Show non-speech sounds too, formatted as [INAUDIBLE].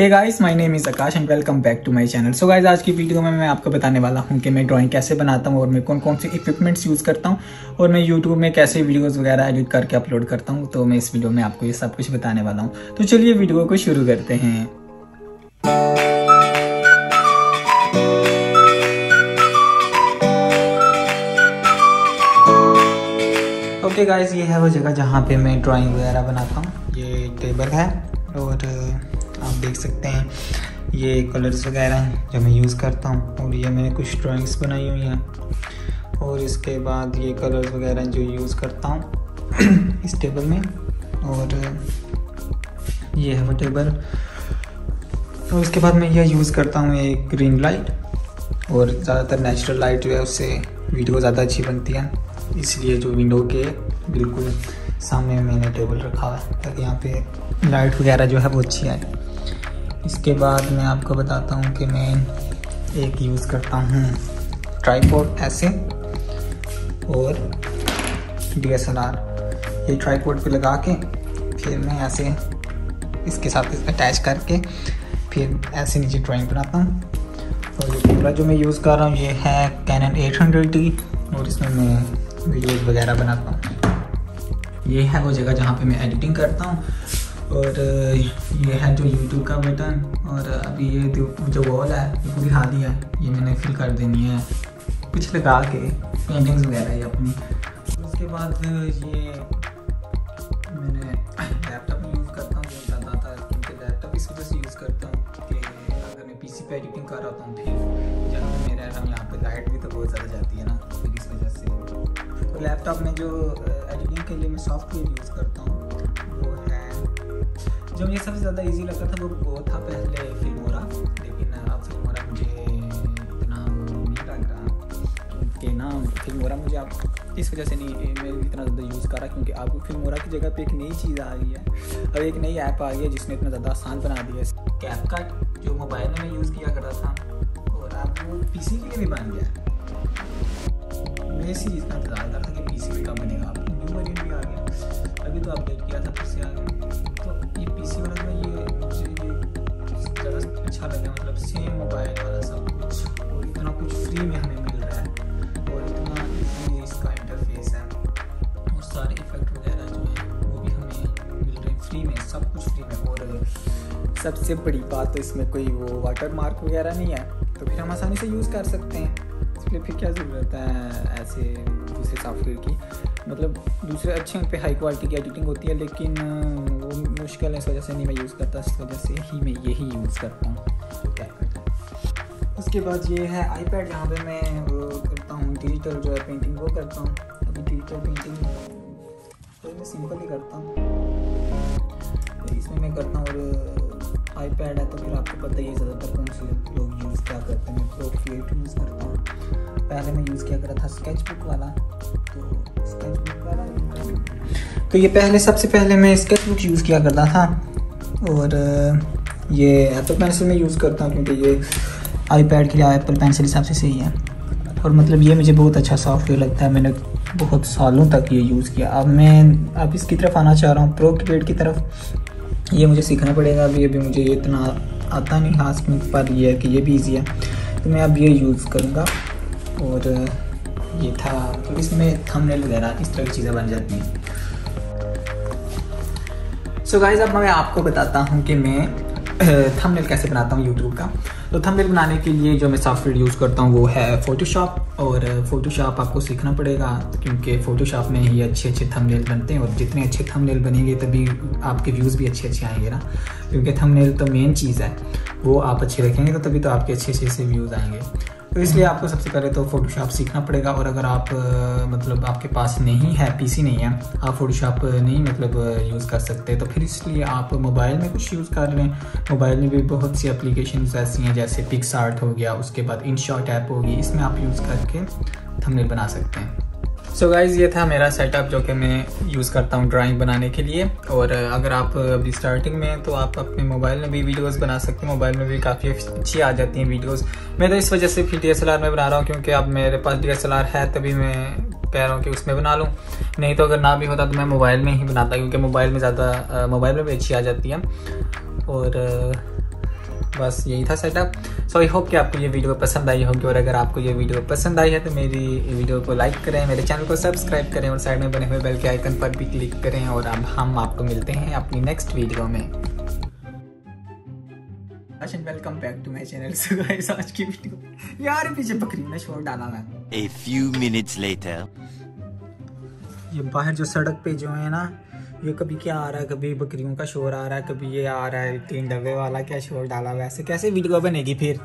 Hey guys my name is Akash and welcome back to my channel so guys आज की video में मैं आपको बताने वाला हूँ कि मैं ड्राइंग कैसे बनाता हूँ और मैं कौन कौन से इक्विपमेंट्स यूज़ करता हूँ और मैं यूट्यूब में कैसे वीडियोस वगैरह एडिट करके अपलोड करता हूँ। तो मैं इस वीडियो में आपको ये सब कुछ बताने वाला हूँ। तो चलिए वीडियो को शुरू करते हैं। ओके गाइस ये है वो जगह जहाँ पे मैं ड्राइंग वगैरह बनाता हूँ। ये टेबल है और देख सकते हैं। ये कलर्स वगैरह हैं जो मैं यूज़ करता हूँ और ये मैंने कुछ ड्राइंग्स बनाई हुई हैं। और इसके बाद ये कलर्स वगैरह जो यूज़ करता हूँ [CLEARS THROAT] इस टेबल में। और ये है वो टेबल और उसके बाद मैं यह यूज़ करता हूँ एक रिंग लाइट और ज़्यादातर नेचुरल लाइट जो है उससे वीडियो ज़्यादा अच्छी बनती है। इसलिए जो विंडो के बिल्कुल सामने मैंने टेबल रखा हुआ है, ताकि यहाँ पे लाइट वगैरह जो है वो अच्छी आए। इसके बाद मैं आपको बताता हूँ कि मैं एक यूज़ करता हूँ ट्राईपोर्ड ऐसे और डी एस एल आर ये ट्राईपोर्ड पे लगा के फिर मैं ऐसे इसके साथ इस अटैच करके फिर ऐसे नीचे ड्राइंग बनाता हूँ। और ये कैमरा जो मैं यूज़ कर रहा हूँ, ये है कैनन 800D और इसमें मैं वीडियोज़ वगैरह बनाता हूँ। ये है वो जगह जहाँ पे मैं एडिटिंग करता हूँ। और ये है जो यूट्यूब का बटन और अभी ये जो वॉल है, ये पूरी खाली है, ये मैंने फिल कर देनी है। कुछ लगा के पेंटिंग्स वगैरह ये अपनी। उसके बाद ये मैंने लैपटॉप यूज़ करता हूँ ज़्यादा था, क्योंकि लैपटॉप इस वजह से यूज़ करता हूँ कि अगर मैं पीसी पे एडिटिंग कर रहा हूँ, फिर जहाँ मैं रह हूँ यहाँ पर लाइट भी तो बहुत ज़्यादा जाती है ना फिर इस वजह से। तो लैपटॉप में जो एडिटिंग के लिए मैं सॉफ्टवेयर यूज़ करता हूँ जो मुझे सबसे ज़्यादा इजी लगता था, वो वो था पहले फिल्मोरा, लेकिन अब फिल्मोरा मुझे इतना नहीं लग रहा। कि ना, फिल्मोरा मुझे आप इस वजह से नहीं मैं इतना ज़्यादा यूज़ कर रहा, क्योंकि अब फिल्मोरा की जगह पे एक नई चीज़ आ गई है। और एक नई ऐप आ गई है, जिसने इतना ज़्यादा आसान बना दिया है। कैप कट जो मोबाइल में मैं यूज़ किया करता था, और अब वो पी के लिए भी बन गया है। मैं इसी चीज़ का इंतज़ार कर रहा था कि पी कब बनेगा। अब न्यू वर्जन भी आ गया। अभी तो अपडेट किया था फिर से आ गया इसी वाला में ये ये ज़्यादा अच्छा लगा मतलब सेम मोबाइल वाला सब कुछ। और इतना कुछ फ्री में हमें मिल रहा है। और इतना इसका इंटरफेस है। और सारे इफ़ेक्ट वगैरह जो है, वो भी हमें मिल रहे हैं फ्री में, सब कुछ फ्री में। और सबसे बड़ी बात तो इसमें कोई वो वाटर मार्क वगैरह नहीं है तो फिर हम आसानी से यूज़ कर सकते हैं। इसलिए फिर क्या ज़रूरत है ऐसे दूसरे सॉफ्टवेयर की? मतलब दूसरे अच्छे उन पर हाई क्वालिटी की एडिटिंग होती है, लेकिन वो मुश्किल है इस वजह से नहीं मैं यूज़ करता, इस वजह से ही मैं यही यूज़ करता हूँ। तो उसके बाद ये है आईपैड जहाँ पे मैं वो करता हूँ डिजिटल जो है पेंटिंग वो करता हूँ। अभी डिजिटल पेंटिंग तो मैं सिंपल ही करता हूँ। इसमें मैं करता हूँ, और आईपैड है तो फिर आपको पता ही है, ज़्यादातर कौन से लोग यूज़ क्या करते हैं प्रो क्रिएट यूज़ करता हूँ। पहले मैं यूज़ किया करता था स्केच बुक वाला तो स्केच बुक वाला तो ये पहले, सबसे पहले मैं स्केच बुक यूज़ किया करता था, और ये एप्पल पेंसिल में यूज़ करता हूँ, क्योंकि ये आईपैड के लिए एप्पल पेंसिल हिसाब से सही है। और मतलब ये मुझे बहुत अच्छा सॉफ्टवेयर लगता है, मैंने बहुत सालों तक ये यूज़ किया। अब मैं, अब इसकी तरफ़ आना चाह रहा हूँ प्रो क्रिएट की तरफ़। ये मुझे सीखना पड़ेगा, अभी अभी मुझे इतना आता नहीं खास पर ये है कि ये भी ईजी है। तो मैं अब ये यूज़ करूँगा। और ये था तो इसमें थंबनेल वगैरह इस तरह की चीज़ें बन जाती हैं। सो गाइज़ अब मैं आपको बताता हूँ कि मैं थंबनेल कैसे बनाता हूँ यूट्यूब का। तो थंबनेल बनाने के लिए जो मैं सॉफ्टवेयर यूज़ करता हूँ, वो है फ़ोटोशॉप और फ़ोटोशॉप आपको सीखना पड़ेगा, क्योंकि फ़ोटोशॉप में ही अच्छे अच्छे थंबनेल बनते हैं। और जितने अच्छे थंबनेल बनेंगे, तभी आपके व्यूज़ भी अच्छे अच्छे आएँगे ना। क्योंकि थंबनेल तो मेन चीज़ है, वो आप अच्छे रखेंगे तो तभी तो आपके अच्छे अच्छे से व्यूज़ आएँगे। तो इसलिए आपको सबसे पहले तो फोटोशॉप सीखना पड़ेगा और अगर आप मतलब आपके पास नहीं है पीसी नहीं है, आप फोटोशॉप नहीं मतलब यूज़ कर सकते तो फिर इसलिए आप मोबाइल में कुछ यूज़ कर लें। मोबाइल में भी बहुत सी एप्लीकेशन ऐसी हैं, जैसे पिक्स हो गया, उसके बाद इन ऐप होगी, इसमें आप यूज़ करके थंबनेल बना सकते हैं। सो so गाइज़ ये था मेरा सेटअप जो कि मैं यूज़ करता हूँ ड्राइंग बनाने के लिए। और अगर आप अभी स्टार्टिंग में तो आप अपने मोबाइल में भी वीडियोस बना सकते हैं। मोबाइल में भी काफ़ी अच्छी आ जाती हैं वीडियोस मैं तो इस वजह से फिर डी में बना रहा हूँ, क्योंकि अब मेरे पास डीएसएलआर है, तभी मैं कह रहा हूँ कि उसमें बना लूँ। नहीं तो अगर ना भी होता तो मैं मोबाइल में ही बनाता, क्योंकि मोबाइल में ज़्यादा मोबाइल में भी अच्छी आ जाती है। और बस यही था सेटअप सो आई होप कि आपको ये वीडियो पसंद आई होगी और अगर आपको ये वीडियो पसंद आई है तो मेरी वीडियो को लाइक करें मेरे चैनल को सब्सक्राइब करें और साइड में बने हुए बेल के आइकन पर भी क्लिक करें और अब हम आपको मिलते हैं अपनी नेक्स्ट वीडियो में। Welcome back to my channel so guys आज की वीडियो यार पीछे बकरी ने शोर डाला मैं A few minutes later. ये बाहर जो सड़क पे जो है ना ये कभी क्या आ रहा है? कभी बकरियों का शोर आ रहा है, कभी ये आ रहा है तीन डब्बे वाला क्या शोर डाला? वैसे कैसे वीडियो बनेगी फिर?